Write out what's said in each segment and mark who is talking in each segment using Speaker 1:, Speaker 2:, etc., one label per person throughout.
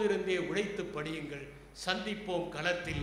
Speaker 1: இப்போதிருந்தே உழைத்து படியுங்கள். சந்திப்போம் களத்தில்.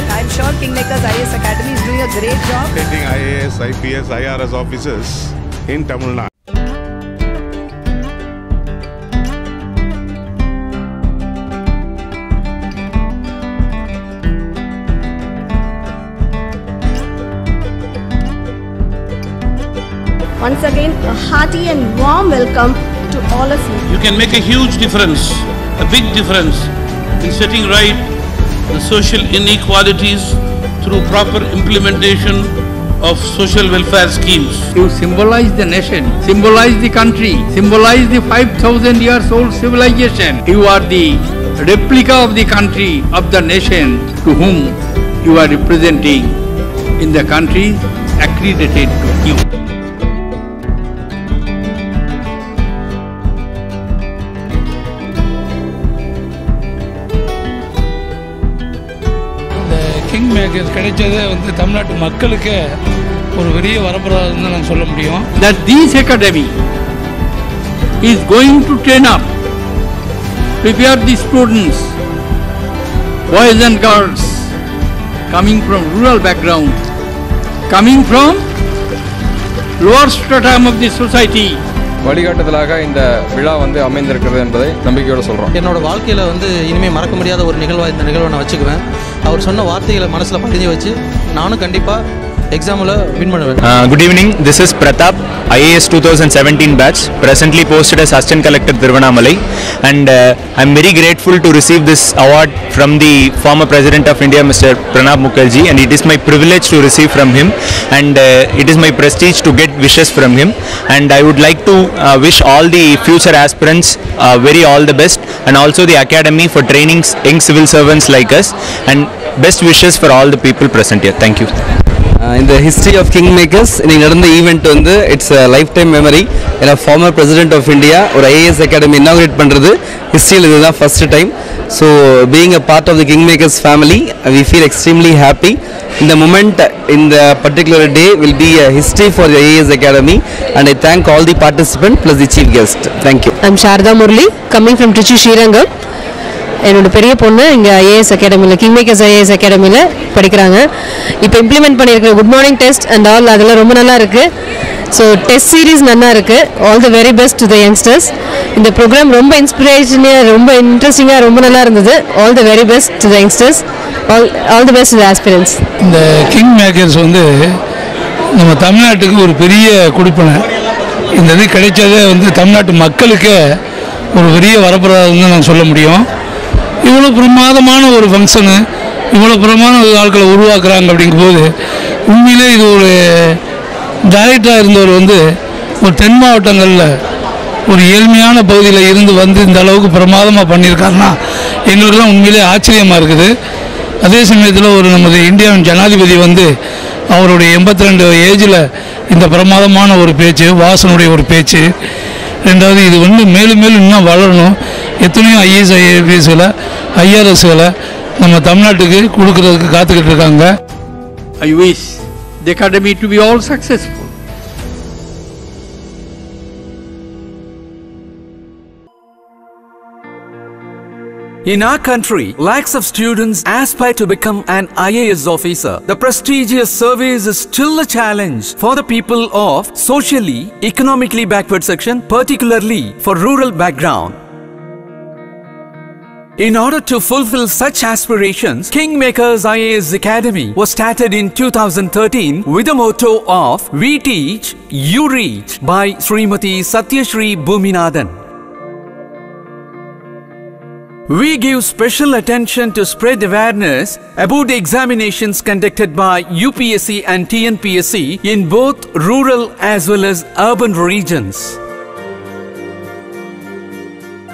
Speaker 2: Minister. I'm sure Kingmakers IAS Academy is doing a great job.
Speaker 3: Getting IAS, IPS, IRS officers in Tamil Nadu.
Speaker 4: Once again, a hearty and warm welcome to all of you.
Speaker 5: you can make a huge difference, a big difference in setting right the social inequalities through proper implementation of social welfare schemes.
Speaker 6: You symbolize the nation, symbolize the country, symbolize the 5000 years old civilization. You are the replica of the country, of the nation to whom you are representing in the countries accredited to you.
Speaker 7: எனக்கு கிடைச்சது வந்து தமிழ்நாட்டு மக்களுக்கு ஒரு பெரிய வரப்பிரசாதம் நான் சொல்ல முடியும்.
Speaker 6: That these academy is going to train up prepare the students boys and girls coming from rural background coming from lower stratum of the society
Speaker 8: வழிகாட்டுதலாக இந்த விழா வந்து அமைந்திருக்கிறது என்பதை நம்பிக்கையோடு சொல்கிறோம்
Speaker 9: என்னோட வாழ்க்கையில் வந்து இனிமேல் மறக்க முடியாத ஒரு நிகழ்வாக இந்த நிகழ்வை நான் வச்சுக்குவேன். அவர் சொன்ன வார்த்தைகளை மனசில் பதிஞ்சு வச்சு நானும் கண்டிப்பாக எக்ஸாமில் வின் பண்ணுவேன்
Speaker 10: Uh, good evening. This is Pratap, IAS 2017 batch, presently posted as Assistant Collector Tiruvannamalai, and uh, I'm very grateful to receive this award from the former President of India, Mr. Pranab Mukherjee, and it is my privilege to receive from him, and uh, it is my prestige to get wishes from him, and I would like to uh, wish all the future aspirants uh, very all the best, and also the academy for training young civil servants like us, and best wishes for all the people present here. Thank you.
Speaker 11: இந்த history of king makers இன்னைக்கு நடந்த event வந்து it's life time memory ஏன்னா former president of India ஒரு IAS Academy inaugurate பண்ணுறது ஹிஸ்ட்ரியில் இதுதான் first time so being a part of the King Makers family we feel extremely happy இந்த moment இந்த particular day will be a history for the IAS Academy and I thank all the participant plus the chief guest
Speaker 12: thank you I'm Saradha Murali coming from Trichy Srirangam என்னோடய பெரிய பொண்ணு இங்கே IAS அகாடமியில் king Makers IAS அகாடமியில் படிக்கிறாங்க. இப்போ implement பண்ணியிருக்கிற good morning test and all அதெல்லாம் ரொம்ப நல்லா இருக்குது ஸோ டெஸ்ட் சீரீஸ் நல்லா இருக்குது all the very best to the youngsters இந்த ப்ரோக்ராம் ரொம்ப இன்ஸ்பிரேஷனாக ரொம்ப இன்ட்ரெஸ்டிங்காக ரொம்ப நல்லா இருந்தது. All the very best to the youngsters all all the best the aspirants
Speaker 7: இந்த கிங் மேக்கர்ஸ் வந்து நம்ம தமிழ்நாட்டுக்கு ஒரு பெரிய கொடுப்பனை. இந்த இது கிடைச்சதே வந்து தமிழ்நாட்டு மக்களுக்கு ஒரு பெரிய வரப்பிரசாதம் நான் சொல்ல முடியும். இவ்வளோ பிரமாதமான ஒரு ஃபங்க்ஷனு இவ்வளோ பிரமாதமான ஒரு ஆட்களை உருவாக்குறாங்க அப்படிங்கும்போது உண்மையிலே இது ஒரு டைரக்டராக இருந்தவர் வந்து ஒரு தென் மாவட்டங்களில் ஒரு ஏழ்மையான பகுதியில் இருந்து வந்து இந்த அளவுக்கு பிரமாதமாக பண்ணியிருக்காருன்னா எங்களுக்கெல்லாம் உண்மையிலே ஆச்சரியமாக இருக்குது. அதே சமயத்தில் ஒரு நமது இந்தியாவின் ஜனாதிபதி வந்து அவருடைய எண்பத்தி ரெண்டு ஏஜில் இந்த பிரமாதமான ஒரு பேச்சு வாசனுடைய ஒரு பேச்சு ரெண்டாவது இது வந்து மேலும் மேலும் இன்னும் வளரணும். எத்தனையோ ஐஏஎஸ் ஐஏபிஎஸ்களை ஐஆர்எஸ்களை நம்ம தமிழ்நாட்டுக்கு கொடுக்கறதுக்கு காத்துக்கிட்டு இருக்காங்க
Speaker 6: I wish the academy to be all successful.
Speaker 13: In our country, lakhs of students aspire to become an IAS officer. The prestigious service is still a challenge for the people of socially, economically backward section, particularly for rural background. In order to fulfill such aspirations, Kingmakers IAS Academy was started in 2013 with the motto of We Teach, You Reach by Srimati Satyashri Bhuminathan. We give special attention to spread awareness about the examinations conducted by UPSC and TNPSC in both rural as well as urban regions.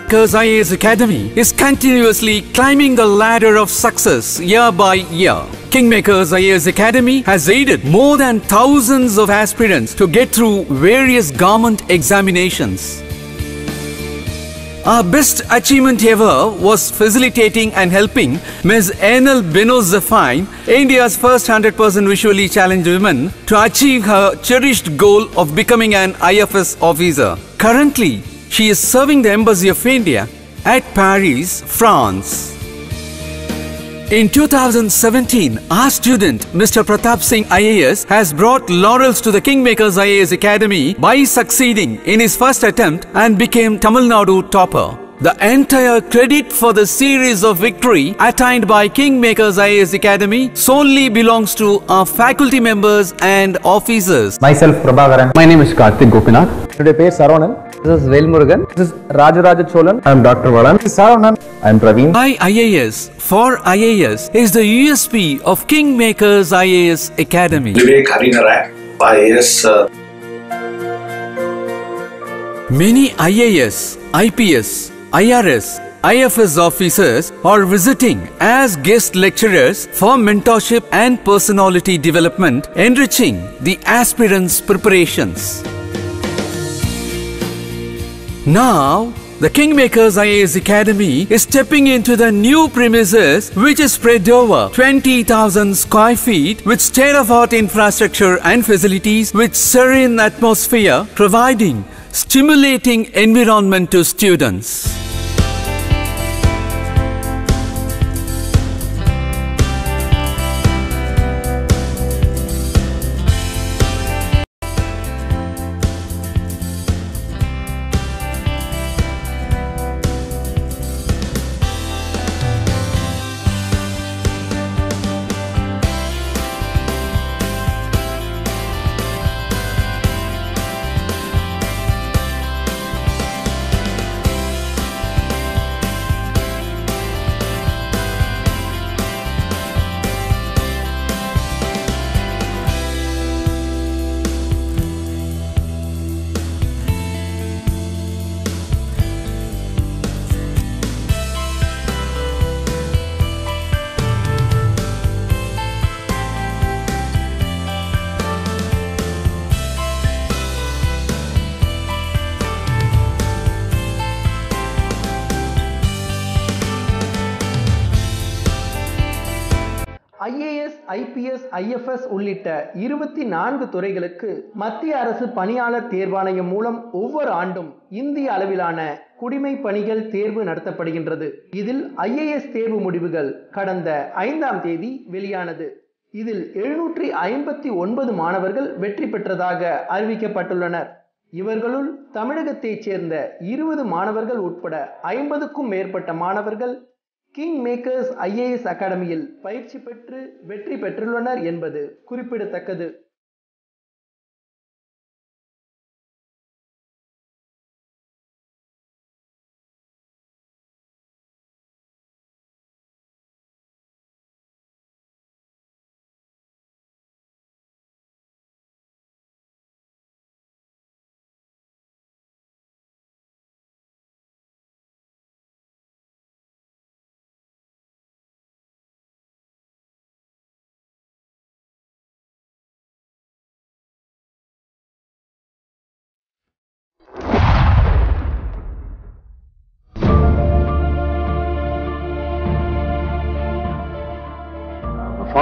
Speaker 13: IAS Academy is continuously climbing the ladder of success year by year. Kingmakers IAS Academy has aided more than thousands of aspirants to get through various government examinations. Our best achievement ever was facilitating and helping Ms. N. L. Beno Zephine, India's first 100% visually challenged woman, to achieve her cherished goal of becoming an IFS officer. Currently, she is serving the Embassy of India at Paris, France. In 2017, our student, Mr. Pratap Singh IAS, has brought laurels to the Kingmakers IAS Academy by succeeding in his first attempt and became Tamil Nadu topper. The entire credit for the series of victory attained by Kingmakers IAS Academy solely belongs to our faculty members and officers.
Speaker 14: Myself Prabhakaran. My name is Karthik Gopinath. Today pay Saranan. This is Velmurugan. This is Rajaraja Cholan. I am Dr. Varan. This is I am Praveen.
Speaker 13: I IAS for IAS is the USP of Kingmakers IAS Academy.
Speaker 15: Today Karinarak, IAS uh...
Speaker 13: Many IAS, IPS, IRS, IFS officers are visiting as guest lecturers for mentorship and personality development, enriching the aspirants' preparations. Now, the Kingmakers IAS Academy is stepping into the new premises which is spread over 20,000 square feet with state-of-art infrastructure and facilities with serene atmosphere providing stimulating environment to students.
Speaker 16: IPS IFS உள்ளிட்ட இருபத்தி நான்கு துறைகளுக்கு மத்திய அரசு பணியாளர் தேர்வாணையம் மூலம் ஒவ்வொரு ஆண்டும் இந்திய அளவிலான குடிமை பணிகள் தேர்வு நடத்தப்படுகின்றது. இதில் ஐஏஎஸ் தேர்வு முடிவுகள் கடந்த ஐந்தாம் தேதி வெளியானது. இதில் எழுநூற்றி ஐம்பத்தி ஒன்பது மாணவர்கள் வெற்றி பெற்றதாக அறிவிக்கப்பட்டுள்ளனர். இவர்களுள் தமிழகத்தைச் சேர்ந்த இருபது மாணவர்கள் உட்பட ஐம்பதுக்கும் மேற்பட்ட மாணவர்கள் கிங் மேக்கர்ஸ் ஐஏஎஸ் அகாடமியில் பயிற்சி பெற்று வெற்றி பெற்றுள்ளனர் என்பது குறிப்பிடத்தக்கது.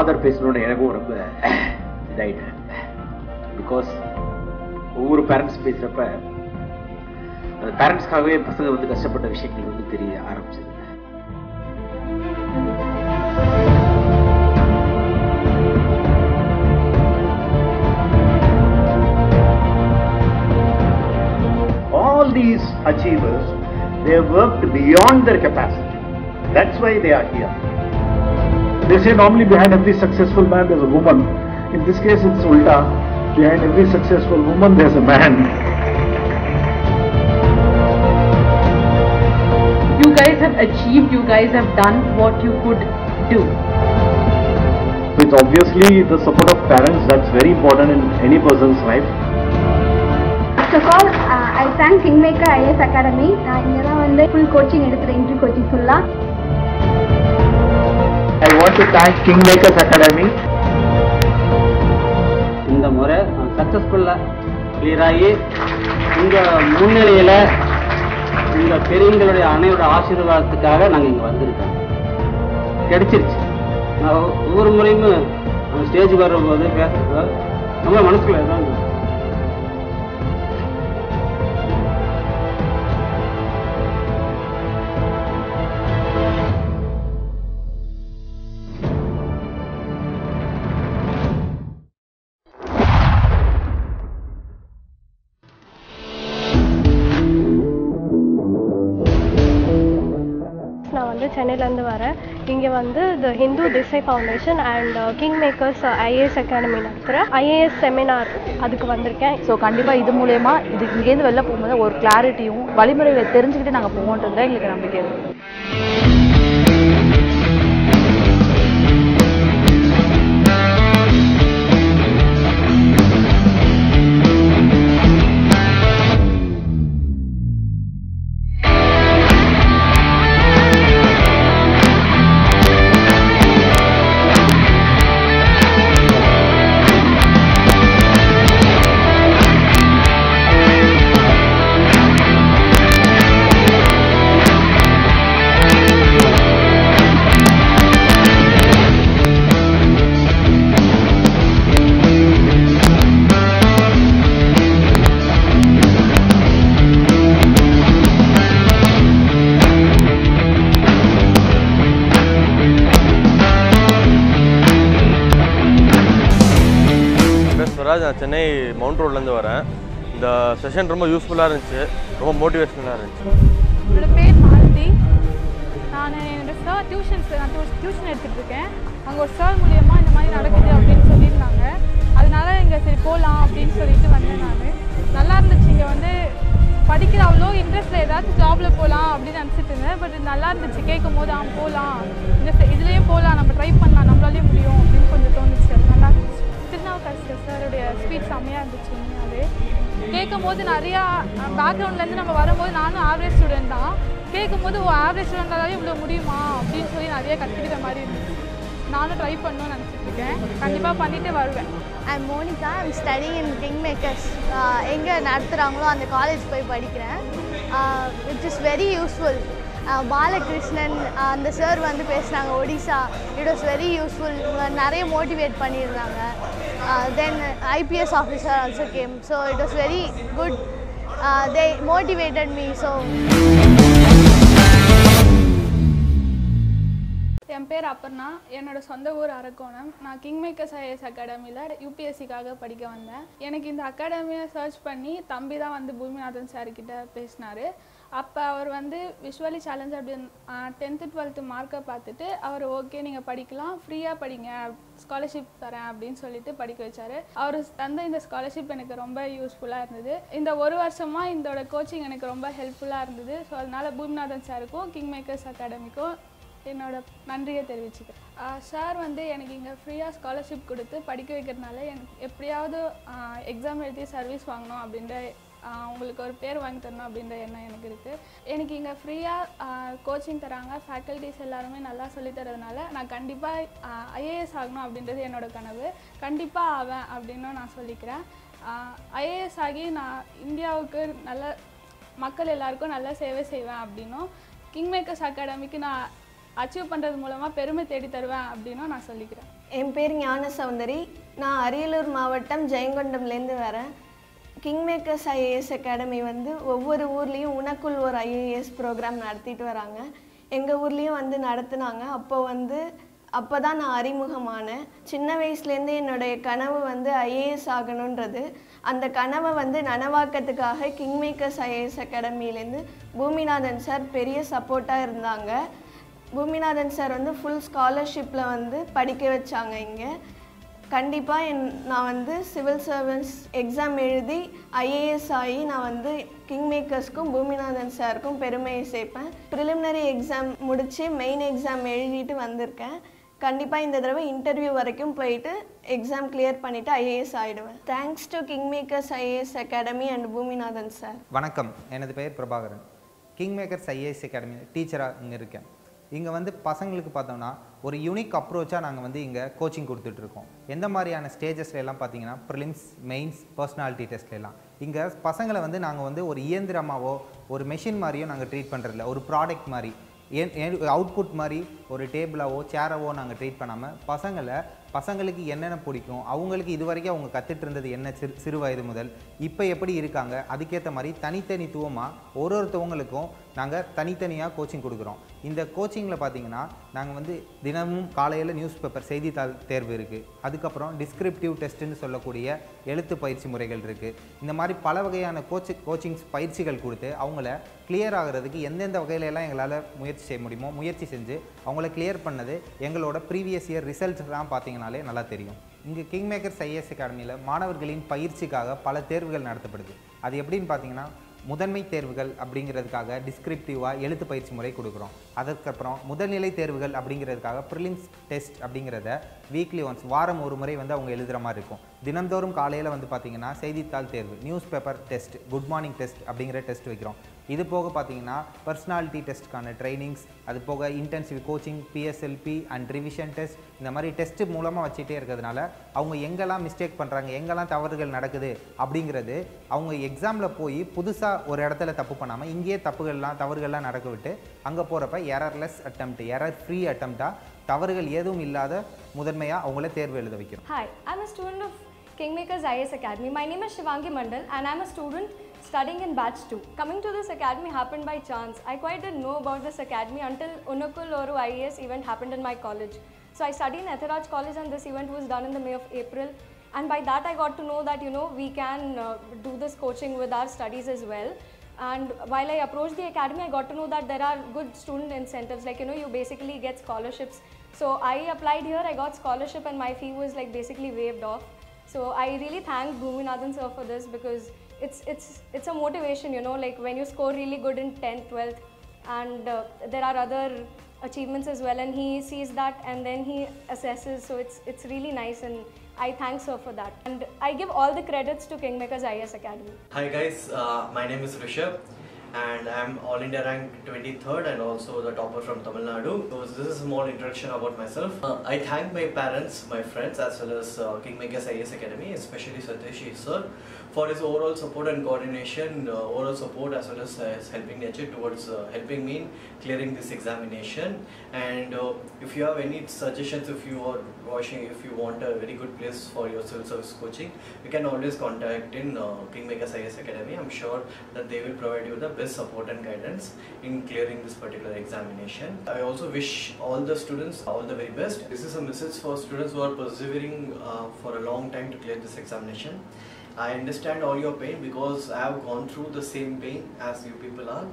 Speaker 17: ஃபாதர் பேசணுன்னு எனக்கும் ரொம்ப இதாயிட்டேன் பிகாஸ் ஒவ்வொரு பேரண்ட்ஸ் பேசுகிறப்ப அந்த பேரண்ட்ஸ்க்காகவே பசங்க வந்து கஷ்டப்பட்ட விஷயங்கள் வந்து தெரிய ஆரம்பிச்சது
Speaker 18: all these achievers, they have worked beyond their capacity. That's why they are here.
Speaker 19: They say normally behind every successful man there's a woman. In this case it's ulta. Behind every successful woman there's a man.
Speaker 20: You guys have achieved, you guys have done what you could do.
Speaker 19: With obviously the support of parents, that's very important in any person's life.
Speaker 4: First of all, uh, I thank Kingmaker IS Academy. நான் இங்கே தான் வந்து full coaching எடுக்கிறேன் interview coaching ஃபுல்லாக
Speaker 18: I want to thank Kingmakers Academy.
Speaker 21: இந்த முறை சக்ஸஸ்ஃபுல்லாக கிளியராகி உங்கள் முன்னிலையில் இந்த பெரியவங்களுடைய அனைவரோட ஆசீர்வாதத்துக்காக நாங்கள் இங்கே வந்திருக்கோம் கிடைச்சிருச்சு நான் ஒவ்வொரு முறையும் நம்ம ஸ்டேஜ் வரும்போது பேசுகிறதோ நம்ம மனசுக்குள்ள ஏதாவது
Speaker 22: வந்து the Hindu டிசை foundation and King Makers IAS Academy நடத்துகிற ஐஏஎஸ் செமினார் அதுக்கு வந்திருக்கேன்.
Speaker 23: ஸோ கண்டிப்பாக இது மூலயமா இது இங்கேருந்து வெளில போகும்போது ஒரு கிளாரிட்டியும் வழிமுறைகளை தெரிஞ்சுக்கிட்டு நாங்கள் போவோன்றது தான் எங்களுக்கு நம்பிக்கை
Speaker 24: செஷன் ரொம்ப யூஸ்ஃபுல்லாக இருந்துச்சு. ரொம்ப மோட்டிவேஷனலாக இருந்துச்சு.
Speaker 25: என்னோட பேர் மாலதி. நான் என்னோடய சார் டியூஷன்ஸ் நான் டியூஷன் எடுத்துகிட்டு இருக்கேன். அங்கே ஒரு சார் மூலியமாக இந்த மாதிரி நடக்குது அப்படின்னு சொல்லியிருந்தாங்க. அதனால இங்கே சரி போகலாம் அப்படின்னு சொல்லிட்டு வந்தேன் நான். நல்லா இருந்துச்சு. இங்கே வந்து படிக்கிற அவ்வளோ இன்ட்ரெஸ்ட்டில் ஏதாச்சும் ஜாபில் போகலாம் அப்படின்னு நினச்சிட்டு இருந்தேன். பட் நல்லா இருந்துச்சு. கேட்கும் போது ஆ போகலாம் இந்த se- இதுலேயே போகலாம் நம்ம ட்ரை பண்ணலாம் நம்மளாலேயும் முடியும். அப்படின்னு கொஞ்சம் தோணுச்சு. நல்லா இருந்துச்சு. திருநாவுக்கரசு சாருடைய ஸ்பீச் செம்மையாக இருந்துச்சு உண்மையாகவே கேட்கும் போது நிறையா பேக்ரவுண்ட்லேருந்து நம்ம வரும்போது நானும் ஆவரேஜ் ஸ்டூடெண்ட் தான். கேட்கும் போது ஓ ஆவரேஜ் ஸ்டூடெண்டாலே இவ்வளோ முடியுமா? அப்படின்னு சொல்லி நிறைய கற்றுக்கிற மாதிரி இருந்துச்சு. நானும் ட்ரை பண்ணணும்னு நினச்சிட்டு இருக்கேன். கண்டிப்பாக பண்ணிட்டு வருவேன்.
Speaker 26: I'm Monika I'm studying in King Makers எங்கே நடத்துகிறாங்களோ அந்த காலேஜ் போய் படிக்கிறேன். Which is very useful Balakrishnan அந்த சார் வந்து பேசுனாங்க Odisha. It was very useful நிறைய மோட்டிவேட் பண்ணியிருந்தாங்க. Then IPS officer also came so it was very good they motivated me so
Speaker 25: என் பேர் அப்பர்ணா. என்னோட சொந்த ஊர் அரக்கோணம். நான் கிங் மேக்கர்ஸ் ஐஏஎஸ் அகாடமியில் யூபிஎஸ்சிக்காக படிக்க வந்தேன். எனக்கு இந்த அகாடமியை சர்ச் பண்ணி தம்பி தான் வந்து பூமிநாதன் சார்கிட்ட பேசினார். அப்போ அவர் வந்து விஷுவலி சேலஞ்ச் அப்படின்னு டென்த்து டுவெல்த்து மார்க்கை பார்த்துட்டு அவர் ஓகே நீங்கள் படிக்கலாம். ஃப்ரீயாக படிங்க. ஸ்காலர்ஷிப் தரேன். அப்படின்னு சொல்லிட்டு படிக்க வச்சார். அவர் தந்த இந்த ஸ்காலர்ஷிப் எனக்கு ரொம்ப யூஸ்ஃபுல்லாக இருந்தது. இந்த ஒரு வருஷமாக இதோட கோச்சிங் எனக்கு ரொம்ப ஹெல்ப்ஃபுல்லாக இருந்தது. ஸோ அதனால் பூமிநாதன் சாருக்கும் கிங் மேக்கர்ஸ் அகாடமிக்கும் என்னோட நன்றியை தெரிவிச்சுக்கிறேன். சார் வந்து எனக்கு இங்கே ஃப்ரீயாக ஸ்காலர்ஷிப் கொடுத்து படிக்க வைக்கிறதுனால எனக்கு எப்படியாவது எக்ஸாம் எழுதி சர்வீஸ் வாங்கணும் அப்படின்ற உங்களுக்கு ஒரு பேர் வாங்கி தரணும் அப்படின்ற எண்ணம் எனக்கு இருக்குது எனக்கு இங்கே ஃப்ரீயாக கோச்சிங் தராங்க. ஃபேக்கல்ட்டிஸ் எல்லாருமே நல்லா சொல்லித் தரதுனால நான் கண்டிப்பாக ஐஏஎஸ் ஆகணும் அப்படின்றது என்னோட கனவு. கண்டிப்பாக ஆவேன் அப்படின்னும் நான் சொல்லிக்கிறேன். ஐஏஎஸ் ஆகி நான் இந்தியாவுக்கு நல்ல மக்கள் எல்லாருக்கும் நல்ல சேவை செய்வேன் அப்படின்னும் கிங் மேக்கர்ஸ் அகாடமிக்கு நான் அச்சீவ் பண்ணுறது மூலமாக பெருமை தேடி தருவேன் அப்படின்னும் நான் சொல்லிக்கிறேன்.
Speaker 27: என் பேர் ஞான சௌந்தரி நான் அரியலூர் மாவட்டம் ஜெயங்கொண்டம்லேருந்து வரேன். கிங் மேக்கர்ஸ் ஐஏஎஸ் அகாடமி வந்து ஒவ்வொரு ஊர்லேயும் உனக்குள் ஒரு ஐஏஎஸ் ப்ரோக்ராம் நடத்திட்டு வராங்க. எங்கள் ஊர்லேயும் வந்து நடத்துனாங்க. அப்போ வந்து அப்போ தான் நான் அறிமுகமானேன். சின்ன வயசுலேருந்து என்னுடைய கனவு வந்து ஐஏஎஸ் ஆகணுன்றது. அந்த கனவை வந்து நனவாக்கத்துக்காக கிங் மேக்கர்ஸ் ஐஏஎஸ் அகாடமிலேருந்து பூமிநாதன் சார் பெரிய சப்போர்ட்டாக இருந்தாங்க. பூமிநாதன் சார் வந்து ஃபுல் ஸ்காலர்ஷிப்பில் வந்து படிக்க வச்சாங்க இங்கே. கண்டிப்பாக என் நான் வந்து சிவில் சர்வன்ஸ் எக்ஸாம் எழுதி ஐஏஎஸ் ஆகி நான் வந்து கிங் மேக்கர்ஸ்க்கும் பூமிநாதன் சாருக்கும் பெருமையை சேர்ப்பேன். ப்ரிலிமினரி எக்ஸாம் முடித்து மெயின் எக்ஸாம் எழுதிட்டு வந்திருக்கேன். கண்டிப்பாக இந்த தடவை இன்டர்வியூ வரைக்கும் போயிட்டு எக்ஸாம் கிளியர் பண்ணிவிட்டு IAS ஆகிடுவேன் thanks to King Makers IAS Academy and Boominathan sir
Speaker 28: வணக்கம். எனது பெயர் Prabhakaran. King Makers IAS Academy டீச்சராக இங்கே இருக்கேன். இங்கே வந்து பசங்களுக்கு பார்த்தோம்னா ஒரு யூனிக் அப்ரோச்சாக நாங்கள் வந்து இங்கே கோச்சிங் கொடுத்துட்ருக்கோம். எந்த மாதிரியான ஸ்டேஜஸ்ல எல்லாம் பார்த்தீங்கன்னா ப்ரிலிம்ஸ் மெயின்ஸ் பர்சனாலிட்டி டெஸ்ட்லாம் இங்கே பசங்களை வந்து நாங்கள் வந்து ஒரு இயந்திரமாவோ ஒரு மெஷின் மாதிரியோ நாங்கள் ட்ரீட் பண்ணுறதில்ல ஒரு ப்ராடக்ட் மாதிரி. அவுட்புட் மாதிரி ஒரு டேபிளாவோ சேரவோ நாங்கள் ட்ரீட் பண்ணாமல் பசங்களை பசங்களுக்கு என்னென்ன பிடிக்கும் அவங்களுக்கு இது வரைக்கும் அவங்க கற்றுட்டு இருந்தது என்ன சிறு சிறு வயது முதல் இப்போ எப்படி இருக்காங்க அதுக்கேற்ற மாதிரி தனித்தனித்துவமாக ஒரு ஒருத்தவங்களுக்கும் நாங்கள் தனித்தனியாக கோச்சிங் கொடுக்குறோம். இந்த கோச்சிங்கில் பார்த்தீங்கன்னா நாங்கள் வந்து தினமும் காலையில் நியூஸ் பேப்பர் செய்தித்தாள் தேர்வு இருக்குது அதுக்கப்புறம் டிஸ்கிரிப்டிவ் டெஸ்ட்டுன்னு சொல்லக்கூடிய எழுத்து பயிற்சி முறைகள் இருக்குது இந்த மாதிரி பல வகையான கோச்சி கோச்சிங்ஸ் பயிற்சிகள் கொடுத்து அவங்கள கிளியர் ஆகிறதுக்கு எந்தெந்த வகையிலலாம் எங்களால் முயற்சி செய்ய முடியுமோ முயற்சி செஞ்சு அவங்கள கிளியர் பண்ணது எங்களோட ப்ரீவியஸ் இயர் ரிசல்ட்ஸ்லாம் பார்த்தீங்கனாலே நல்லா தெரியும். இங்கே கிங் மேக்கர்ஸ் ஐஏஎஸ் அகாடமியில் மாணவர்களின் பயிற்சிக்காக பல தேர்வுகள் நடத்தப்படுது. அது எப்படின்னு பார்த்தீங்கன்னா முதன்மை தேர்வுகள் அப்படிங்கிறதுக்காக டிஸ்கிரிப்டிவாக எழுத்து பயிற்சி முறை கொடுக்குறோம். அதுக்கப்புறம் முதல்நிலை தேர்வுகள் அப்படிங்கிறதுக்காக ப்ரிலிம்ஸ் டெஸ்ட் அப்படிங்கிறத வீக்லி ஒன்ஸ் வாரம் ஒரு முறை வந்து அவங்க எழுதுகிற மாதிரி இருக்கும். தினந்தோறும் காலையில் வந்து பார்த்திங்கன்னா செய்தித்தாள் தேர்வு news paper test good morning test அப்படிங்கிற டெஸ்ட் வைக்கிறோம். இது போக பார்த்தீங்கன்னா பர்சனாலிட்டி டெஸ்ட்டுக்கான ட்ரைனிங்ஸ் அது போக intensive coaching PSLP and revision test இந்த மாதிரி டெஸ்ட்டு மூலமாக வச்சுட்டே இருக்கிறதுனால அவங்க எங்கெல்லாம் மிஸ்டேக் பண்ணுறாங்க எங்கெல்லாம் தவறுகள் நடக்குது அப்படிங்கிறது அவங்க எக்ஸாமில் போய் புதுசாக ஒரு இடத்துல தப்பு பண்ணாமல் இங்கேயே தப்புகள்லாம் தவறுகள்லாம் நடக்க விட்டு அங்கே போகிறப்ப எரர்லெஸ் அட்டம் எரர் ஃப்ரீ அட்டம்ப்டாக தவறுகள் எதுவும் இல்லாத முதன்மையாக அவங்கள தேர்வு எழுத வைக்கிறோம்
Speaker 29: hi I a student of Kingmakers IS Academy. My name is Shivangi Mandal and I'm a student studying in batch 2. Coming to this academy happened by chance. I quite didn't know about this academy until Unakul Oru IAS event happened in my college. So I studied in Ethiraj College and this event was done in the May of April. And by that I got to know that, you know, we can uh, do this coaching with our studies as well. And while I approached the academy, I got to know that there are good student incentives. Like, you know, you basically get scholarships. So I applied here, I got scholarship and my fee was like basically waived off. So I really thank Bhuminathan sir for this because it's it's it's a motivation, you know, like when you score really good in 10th, 12th, and uh, there are other achievements as well, and he sees that and then he assesses. So it's it's really nice, and I thank sir for that. And I give all the credits to Kingmakers IS Academy.
Speaker 30: Hi guys, uh, my name is Rishabh and I'm All India rank 23rd and also the topper from Tamil Nadu. So this is a small introduction about myself. Uh, I thank my parents, my friends as well as uh, Kingmakers IS Academy, especially Satish sir for his overall support and coordination, uh, overall support as well as uh, his helping nature towards uh, helping me in clearing this examination. And uh, if you have any suggestions, if you are watching, if you want a very good place for your civil service coaching, you can always contact in uh, Kingmakers IS Academy. I'm sure that they will provide you the best support and guidance in clearing this particular examination. I also wish all the students all the very best. This is a message for students who are persevering uh, for a long time to clear this examination. I understand all your pain because I have gone through the same pain as you people are.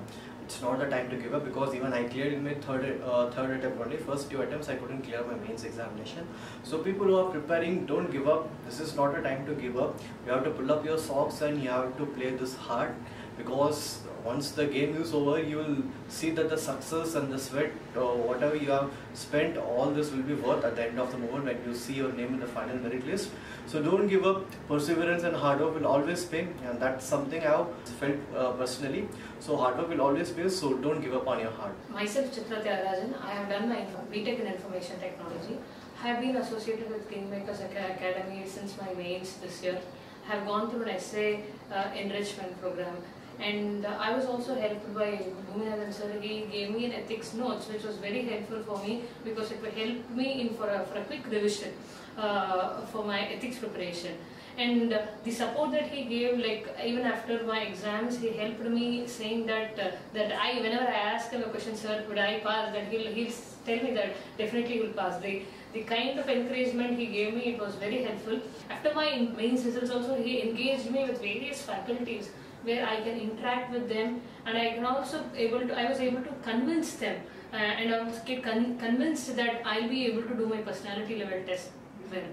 Speaker 30: It's not the time to give up because even I cleared in my third uh, third attempt only. First two attempts I couldn't clear my mains examination. So people who are preparing, don't give up. This is not a time to give up. You have to pull up your socks and you have to play this hard because once the game is over, you will see that the success and the sweat, uh, whatever you have spent, all this will be worth at the end of the moment when you see your name in the final merit list. So don't give up. Perseverance and hard work will always pay, and that's something I have felt uh, personally. So hard work will always pay. So don't give up on your heart.
Speaker 31: Myself Chitra Tyagarajan. I have done my BTech in Information Technology. I have been associated with Kingmakers Aca- Academy since my mains this year. I have gone through an essay uh, enrichment program. And I was also helped by Bhuminathan sir. He gave me an ethics notes, which was very helpful for me because it will help me in for a, for a quick revision uh, for my ethics preparation. And uh, the support that he gave, like even after my exams, he helped me saying that uh, that I, whenever I ask him a question, sir, could I pass? That he'll he'll tell me that definitely will pass. The the kind of encouragement he gave me, it was very helpful. After my mains results, also he engaged me with various faculties where I can interact with them, and I can also able to. I was able to convince them, uh, and I was get con- convinced that I'll be able to do my personality level test well.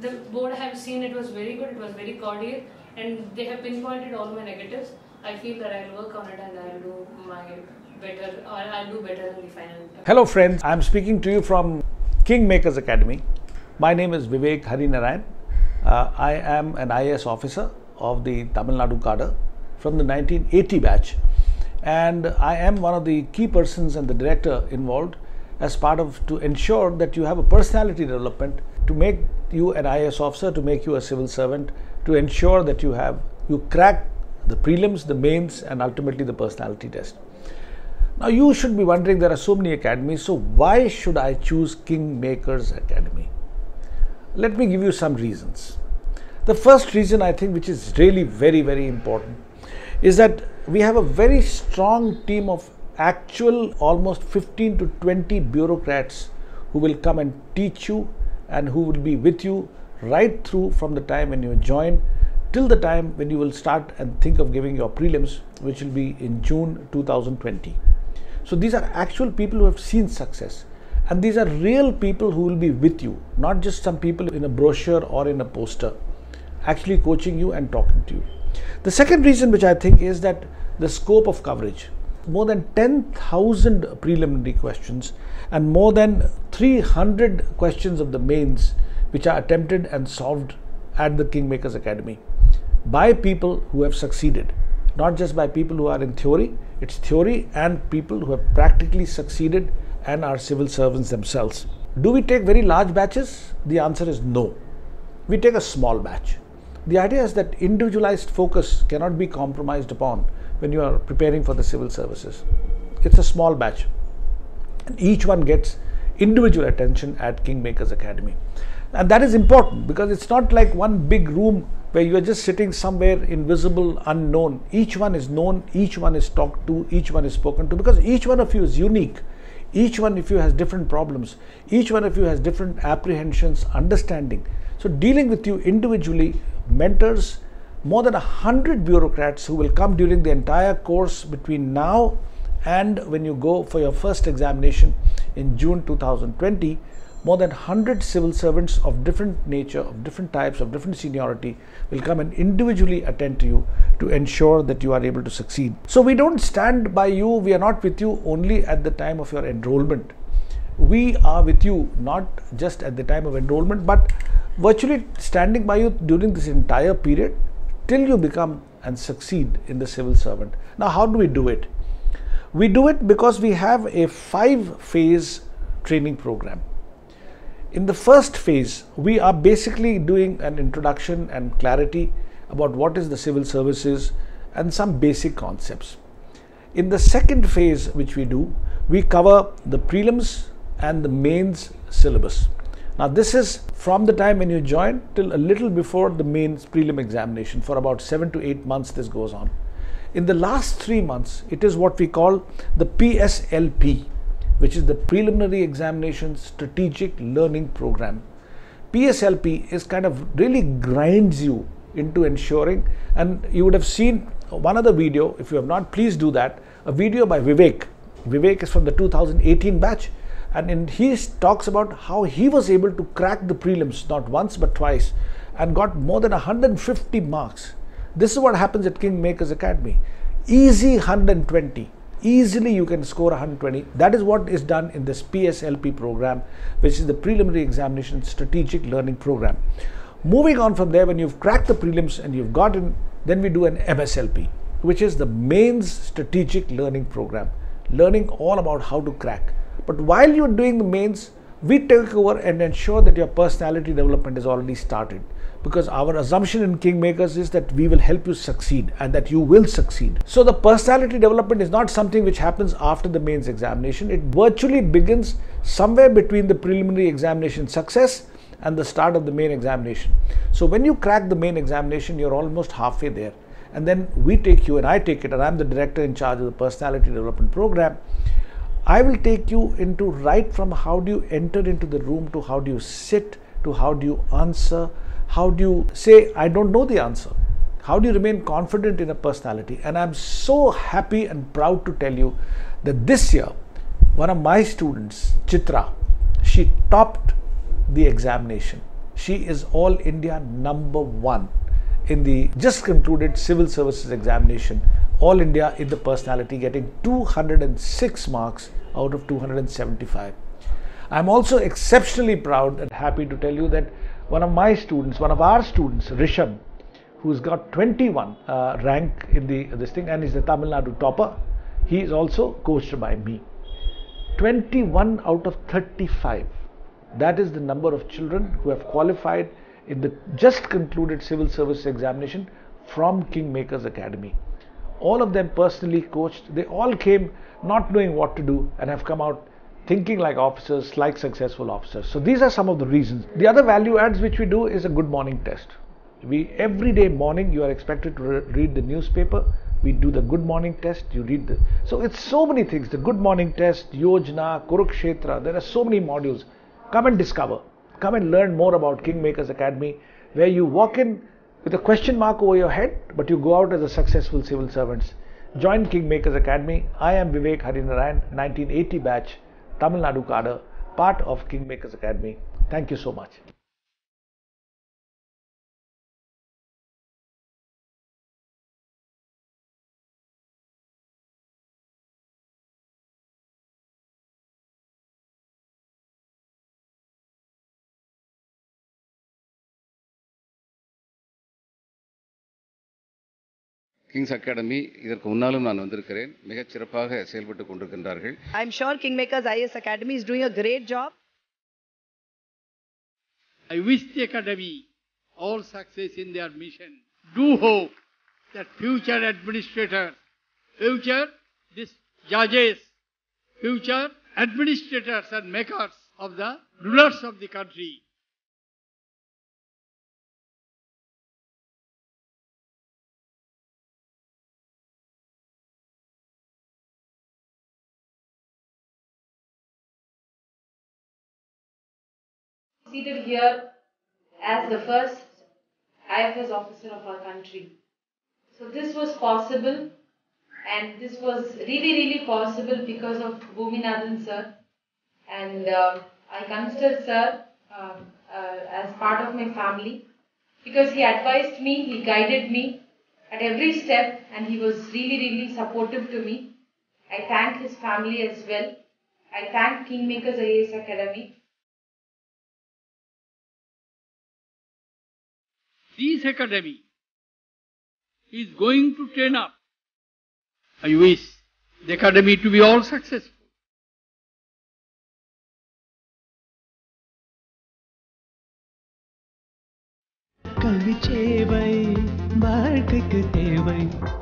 Speaker 31: The board have seen it was very good, it was very cordial, and they have pinpointed all my negatives. I feel that I'll work on it and I'll do my better, or I'll do better in the final.
Speaker 19: Hello, friends. I'm speaking to you from Kingmakers Academy. My name is Vivek Harinarayan. Uh, I am an IAS officer of the Tamil Nadu cadre from the 1980 batch, and I am one of the key persons and the director involved as part of to ensure that you have a personality development to make you an IS officer, to make you a civil servant, to ensure that you have you crack the prelims, the mains, and ultimately the personality test. Now you should be wondering there are so many academies, so why should I choose Kingmakers Academy? Let me give you some reasons. The first reason I think which is really very very important is that we have a very strong team of actual almost 15 to 20 bureaucrats who will come and teach you and who will be with you right through from the time when you join till the time when you will start and think of giving your prelims which will be in June 2020. So these are actual people who have seen success and these are real people who will be with you, not just some people in a brochure or in a poster, actually coaching you and talking to you. The second reason which I think is that the scope of coverage. More than 10,000 preliminary questions and more than 300 questions of the mains which are attempted and solved at the Kingmakers Academy by people who have succeeded, not just by people who are in theory, it's theory and people who have practically succeeded and are civil servants themselves. Do we take very large batches? The answer is no. We take a small batch. The idea is that individualized focus cannot be compromised upon when you are preparing for the civil services. It's a small batch. And each one gets individual attention at Kingmakers Academy. And that is important because it's not like one big room where you are just sitting somewhere invisible, unknown. Each one is known, each one is talked to, each one is spoken to because each one of you is unique. Each one of you has different problems. Each one of you has different apprehensions, understanding. So, dealing with you individually, mentors, more than a hundred bureaucrats who will come during the entire course between now and when you go for your first examination in June 2020 more than 100 civil servants of different nature, of different types, of different seniority will come and individually attend to you to ensure that you are able to succeed. So we don't stand by you, we are not with you only at the time of your enrollment. We are with you not just at the time of enrollment, but virtually standing by you during this entire period till you become and succeed in the civil servant. Now, how do we do it? We do it because we have a five phase training program. In the first phase, we are basically doing an introduction and clarity about what is the civil services and some basic concepts. In the second phase, which we do, we cover the prelims and the mains syllabus. Now, this is from the time when you join till a little before the mains prelim examination. For about seven to eight months, this goes on. In the last three months, it is what we call the PSLP, which is the Preliminary Examination Strategic Learning Program. PSLP is kind of really grinds you into ensuring, and you would have seen one other video. If you have not, please do that. A video by Vivek. Vivek is from the 2018 batch, and in, he talks about how he was able to crack the prelims not once but twice and got more than 150 marks. This is what happens at Kingmakers Academy. Easy 120 easily you can score 120 that is what is done in this pslp program which is the preliminary examination strategic learning program. Moving on from there when you've cracked the prelims and you've gotten then we do an mslp which is the mains strategic learning program. Learning all about how to crack but while you're doing the mains we take over and ensure that your personality development is already started because our assumption in Kingmakers is that we will help you succeed and that you will succeed. So the personality development is not something which happens after the mains examination. It virtually begins somewhere between the preliminary examination success and the start of the main examination. So when you crack the main examination, you're almost halfway there. And then we take you and I take it, and I'm the director in charge of the personality development program. I will take you into right from how do you enter into the room to how do you sit to how do you answer, how do you say, I don't know the answer. How do you remain confident in a personality? And I'm so happy and proud to tell you that this year, one of my students, Chitra, she topped the examination. She is all India number one in the just concluded civil services examination, all India in the personality, getting 206 marks out of 275. I'm also exceptionally proud and happy to tell you that one of my students, one of our students, Rishab, who's got 21 uh, rank in the this thing and is the Tamil Nadu topper, he is also coached by me. 21 out of 35. That is the number of children who have qualified in the just concluded civil service examination from Kingmakers Academy. All of them personally coached. They all came not knowing what to do and have come out thinking like officers, like successful officers. So these are some of the reasons. The other value adds which we do is a good morning test. We every day morning you are expected to re- read the newspaper. We do the good morning test. You read the so it's so many things. The good morning test, Yojana, Kurukshetra. There are so many modules. Come and discover. Come and learn more about Kingmakers Academy, where you walk in with a question mark over your head, but you go out as a successful civil servants. Join Kingmakers Academy. I am Vivek Harinarayan, 1980 batch, Tamil Nadu cadre, part of Kingmakers Academy. Thank you so much.
Speaker 32: Kings academy இதற்கு முன்னாலும் நான் வந்திருக்கிறேன் மிகச் சிறப்பாக செயல்பட்டு கொண்டிருக்கின்றார்கள்
Speaker 33: I'm sure Kingmakers IAS Academy is doing a great job.
Speaker 34: I wish the Academy all success in their mission. Do hope that future administrators, future this judges, future administrators and makers of the rulers of the country
Speaker 35: seated here as the first IFS officer of our country. So this was possible and this was really really possible because of Bhuminathan sir and uh, I consider sir uh, uh, as part of my family because he advised me, he guided me at every step and he was really really supportive to me. I thank his family as well. I thank Kingmakers IAS Academy
Speaker 34: this academy is going to turn up. I wish the academy to be all successful.
Speaker 36: கல்வி சேவை வாழ்க்கைக்கு தேவை கல்வி சேவை